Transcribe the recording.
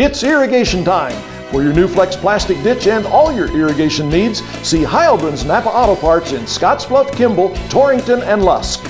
It's irrigation time. For your new Flex plastic ditch and all your irrigation needs, see Heilbrun's Napa Auto Parts in Scottsbluff, Kimball, Torrington, and Lusk.